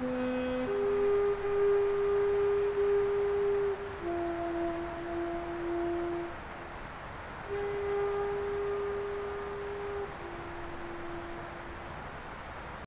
Mm-hmm.